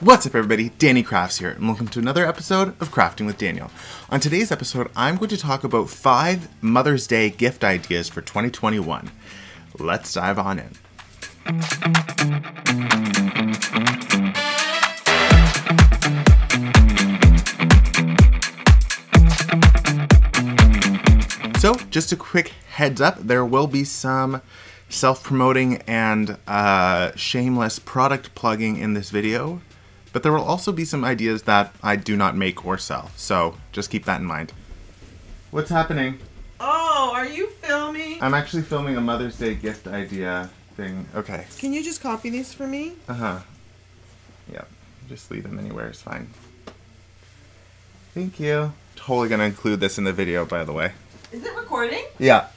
What's up everybody, Danny Crafts here, and welcome to another episode of Crafting with Daniel. On today's episode, I'm going to talk about 5 Mother's Day gift ideas for 2021. Let's dive on in. So, just a quick heads up, there will be some self-promoting and uh, shameless product plugging in this video, but there will also be some ideas that I do not make or sell, so just keep that in mind. What's happening? Oh, are you filming? I'm actually filming a Mother's Day gift idea thing. Okay. Can you just copy these for me? Uh-huh. Yep. Just leave them anywhere, it's fine. Thank you. Totally gonna include this in the video, by the way. Is it recording? Yeah.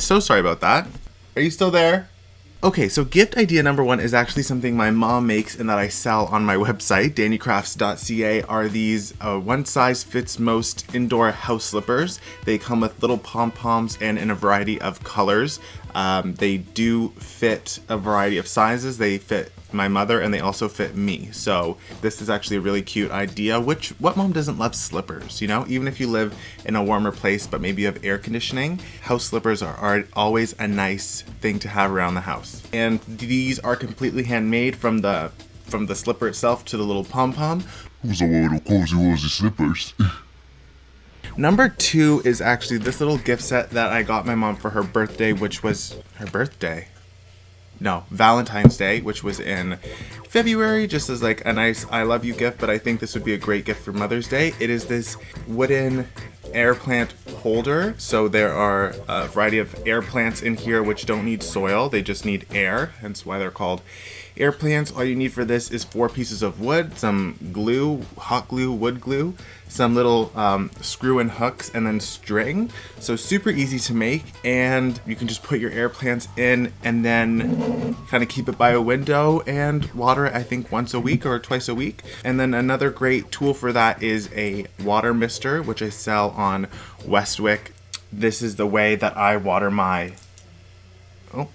So sorry about that. Are you still there? Okay, so gift idea number one is actually something my mom makes and that I sell on my website, dannycrafts.ca, are these uh, one size fits most indoor house slippers. They come with little pom-poms and in a variety of colors. Um, they do fit a variety of sizes. They fit my mother and they also fit me. So this is actually a really cute idea, which what mom doesn't love slippers, you know? Even if you live in a warmer place, but maybe you have air conditioning, house slippers are, are always a nice thing to have around the house. And these are completely handmade from the from the slipper itself to the little pom-pom. Who's a little cozy wozy slippers? Number two is actually this little gift set that I got my mom for her birthday, which was her birthday. No, Valentine's Day, which was in February, just as like a nice I love you gift, but I think this would be a great gift for Mother's Day. It is this wooden air plant holder. So there are a variety of air plants in here which don't need soil, they just need air, hence why they're called air plants. All you need for this is four pieces of wood, some glue, hot glue, wood glue, some little um, screw and hooks, and then string. So super easy to make, and you can just put your air plants in and then kind of keep it by a window and water it, I think, once a week or twice a week. And then another great tool for that is a water mister, which I sell on Westwick. This is the way that I water my oh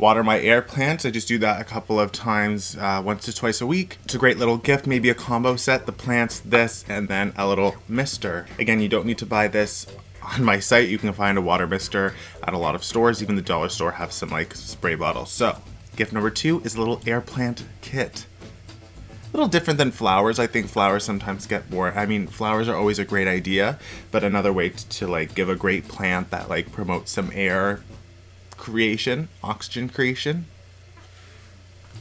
water my air plants. I just do that a couple of times, uh, once to twice a week. It's a great little gift, maybe a combo set, the plants, this, and then a little mister. Again, you don't need to buy this on my site. You can find a water mister at a lot of stores. Even the dollar store have some like spray bottles. So, gift number two is a little air plant kit. A little different than flowers. I think flowers sometimes get bored. I mean, flowers are always a great idea, but another way to, to like give a great plant that like promotes some air creation, oxygen creation.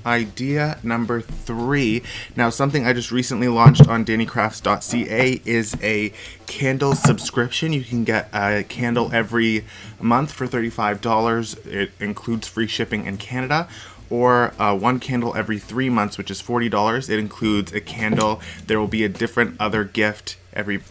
Idea number three. Now, something I just recently launched on dannycrafts.ca is a candle subscription. You can get a candle every month for $35. It includes free shipping in Canada or uh, one candle every three months, which is $40. It includes a candle. There will be a different other gift every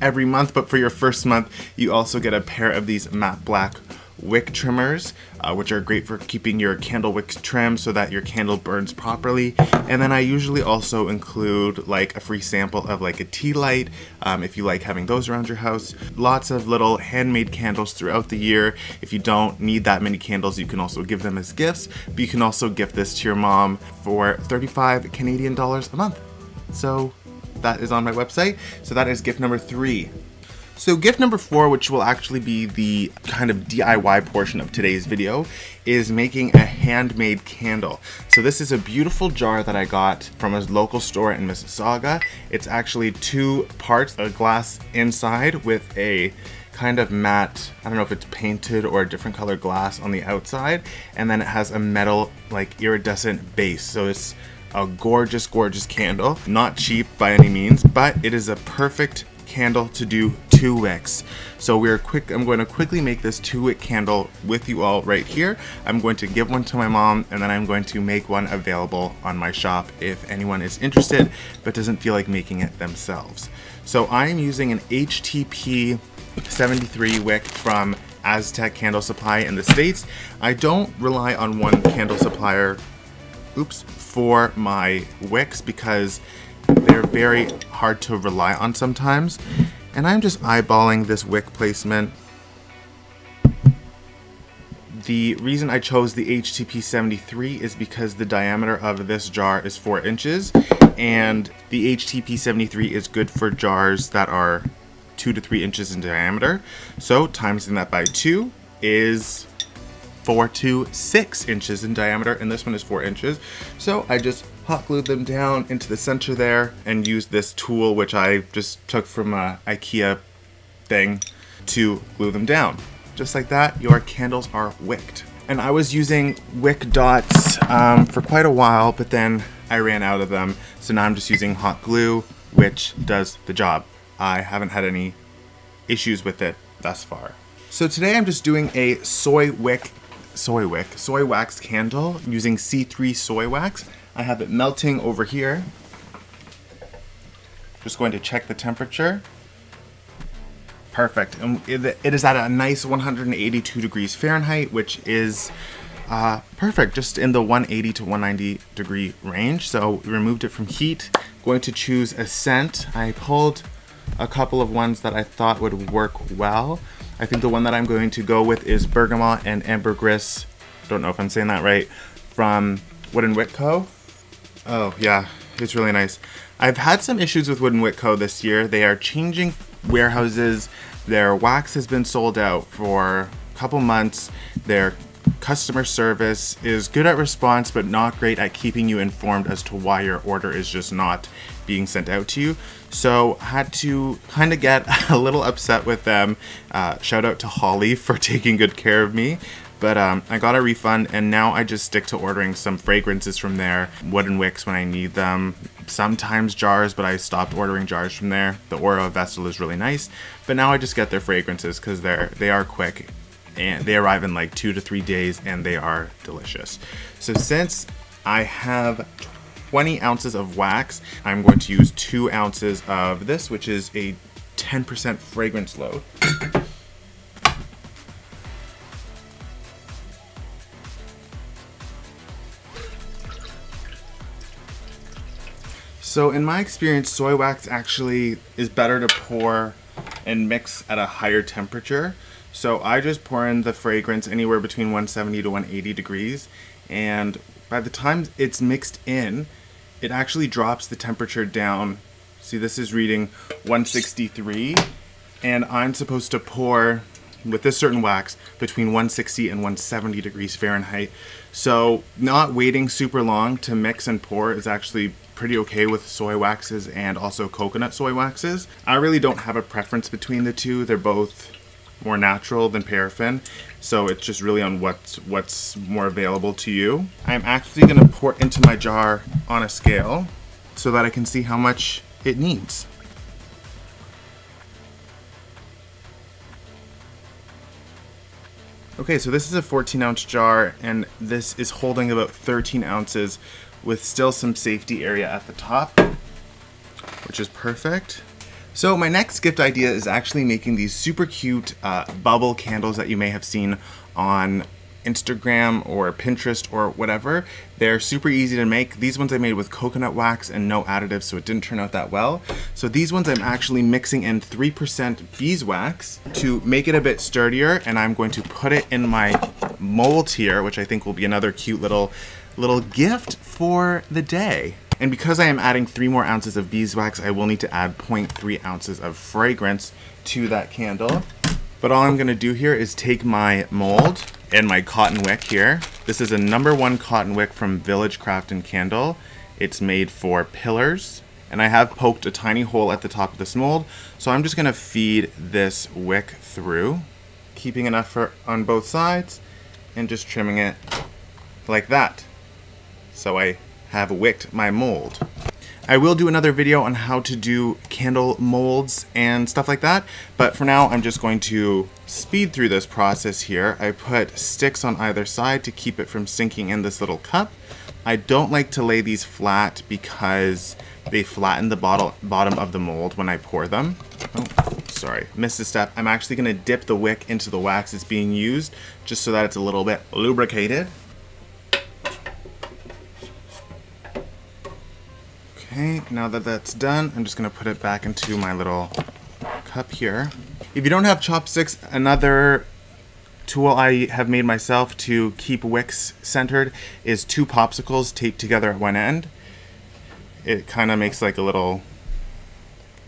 every month, but for your first month, you also get a pair of these matte black wick trimmers, uh, which are great for keeping your candle wicks trimmed so that your candle burns properly. And then I usually also include like a free sample of like a tea light, um, if you like having those around your house. Lots of little handmade candles throughout the year. If you don't need that many candles, you can also give them as gifts, but you can also gift this to your mom for 35 Canadian dollars a month. So that is on my website. So that is gift number three. So gift number four, which will actually be the kind of DIY portion of today's video, is making a handmade candle. So this is a beautiful jar that I got from a local store in Mississauga. It's actually two parts, a glass inside with a kind of matte, I don't know if it's painted or a different color glass on the outside, and then it has a metal like iridescent base. So it's a gorgeous, gorgeous candle. Not cheap by any means, but it is a perfect candle to do two wicks. So we're quick, I'm going to quickly make this two wick candle with you all right here. I'm going to give one to my mom and then I'm going to make one available on my shop if anyone is interested but doesn't feel like making it themselves. So I am using an HTP 73 wick from Aztec Candle Supply in the States. I don't rely on one candle supplier oops, for my wicks because they're very hard to rely on sometimes. And I'm just eyeballing this wick placement. The reason I chose the HTP 73 is because the diameter of this jar is 4 inches, and the HTP 73 is good for jars that are 2 to 3 inches in diameter. So timesing that by 2 is 4 to 6 inches in diameter, and this one is 4 inches. So I just hot glued them down into the center there and used this tool, which I just took from a IKEA thing, to glue them down. Just like that, your candles are wicked. And I was using wick dots um, for quite a while, but then I ran out of them. So now I'm just using hot glue, which does the job. I haven't had any issues with it thus far. So today I'm just doing a soy wick, soy wick, soy wax candle using C3 soy wax. I have it melting over here. Just going to check the temperature. Perfect. And it, is at a nice 182 degrees Fahrenheit, which is uh, perfect, just in the 180 to 190 degree range. So we removed it from heat. Going to choose a scent. I pulled a couple of ones that I thought would work well. I think the one that I'm going to go with is Bergamot and Ambergris. Don't know if I'm saying that right. From Wooden Wick Co. Oh yeah, it's really nice. I've had some issues with Wooden Wick Co. this year. They are changing warehouses. Their wax has been sold out for a couple months. Their customer service is good at response, but not great at keeping you informed as to why your order is just not being sent out to you. So had to kind of get a little upset with them. Uh, shout out to Holly for taking good care of me. But um, I got a refund and now I just stick to ordering some fragrances from there, wooden wicks when I need them, sometimes jars, but I stopped ordering jars from there. The Aura Vestal is really nice, but now I just get their fragrances because they're they are quick and they arrive in like two to three days and they are delicious. So since I have 20 ounces of wax, I'm going to use two ounces of this, which is a 10% fragrance load. So in my experience, soy wax actually is better to pour and mix at a higher temperature. So I just pour in the fragrance anywhere between 170 to 180 degrees. And by the time it's mixed in, it actually drops the temperature down. See, this is reading 163. And I'm supposed to pour with this certain wax between 160 and 170 degrees Fahrenheit. So not waiting super long to mix and pour is actually pretty okay with soy waxes and also coconut soy waxes. I really don't have a preference between the two. They're both more natural than paraffin. So it's just really on what's, what's more available to you. I'm actually gonna pour into my jar on a scale so that I can see how much it needs. Okay, so this is a 14 ounce jar and this is holding about 13 ounces with still some safety area at the top, which is perfect. So my next gift idea is actually making these super cute uh, bubble candles that you may have seen on Instagram or Pinterest or whatever. They're super easy to make. These ones I made with coconut wax and no additives, so it didn't turn out that well. So these ones I'm actually mixing in 3% beeswax to make it a bit sturdier, and I'm going to put it in my mold here, which I think will be another cute little little gift for the day. And because I am adding three more ounces of beeswax, I will need to add 0.3 ounces of fragrance to that candle. But all I'm gonna do here is take my mold and my cotton wick here. This is a number one cotton wick from Village Craft and Candle. It's made for pillars. And I have poked a tiny hole at the top of this mold. So I'm just gonna feed this wick through, keeping enough for on both sides and just trimming it like that. So I have wicked my mold. I will do another video on how to do candle molds and stuff like that, but for now I'm just going to speed through this process here. I put sticks on either side to keep it from sinking in this little cup. I don't like to lay these flat because they flatten the bottle, bottom of the mold when I pour them. Oh, sorry, missed a step. I'm actually gonna dip the wick into the wax that's being used just so that it's a little bit lubricated. Okay, now that that's done, I'm just gonna put it back into my little cup here. If you don't have chopsticks, another tool I have made myself to keep wicks centered is two popsicles taped together at one end. It kind of makes like a little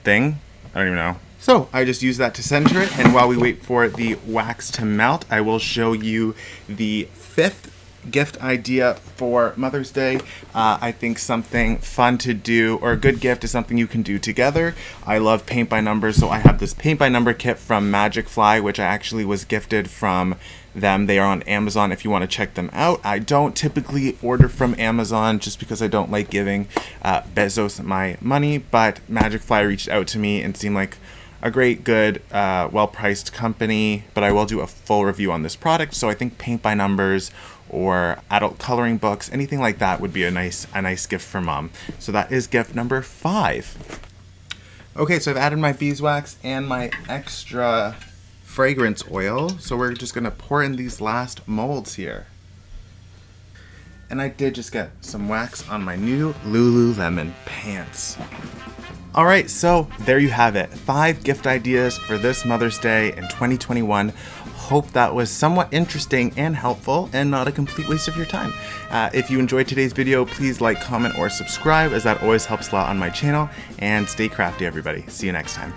thing. I don't even know. So I just use that to center it, and while we wait for the wax to melt, I will show you the fifth gift idea for Mother's Day. Uh, I think something fun to do or a good gift is something you can do together. I love paint by numbers, so I have this paint by number kit from MagicFly, which I actually was gifted from them. They are on Amazon if you want to check them out. I don't typically order from Amazon just because I don't like giving uh, Bezos my money, but MagicFly reached out to me and seemed like a great, good, uh, well priced company, but I will do a full review on this product. So I think paint by numbers or adult coloring books, anything like that would be a nice a nice gift for mom. So that is gift number five. Okay, so I've added my beeswax and my extra fragrance oil. So we're just gonna pour in these last molds here. And I did just get some wax on my new Lululemon pants. All right, so there you have it. Five gift ideas for this Mother's Day in 2021. Hope that was somewhat interesting and helpful and not a complete waste of your time. Uh, if you enjoyed today's video, please like, comment, or subscribe as that always helps a lot on my channel. And stay crafty, everybody. See you next time.